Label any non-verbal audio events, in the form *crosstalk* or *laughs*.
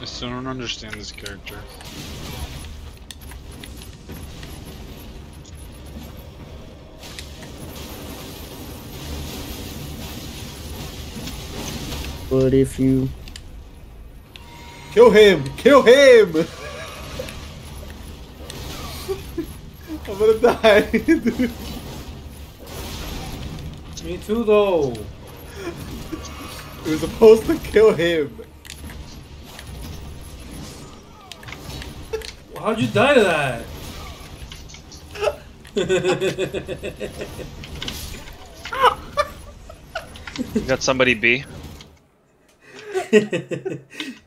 I still don't understand this character. But if you Kill him! Kill him! *laughs* I'm gonna die. dude. *laughs* Me too, though. We were supposed to kill him. How'd you die to that? You got somebody B. *laughs*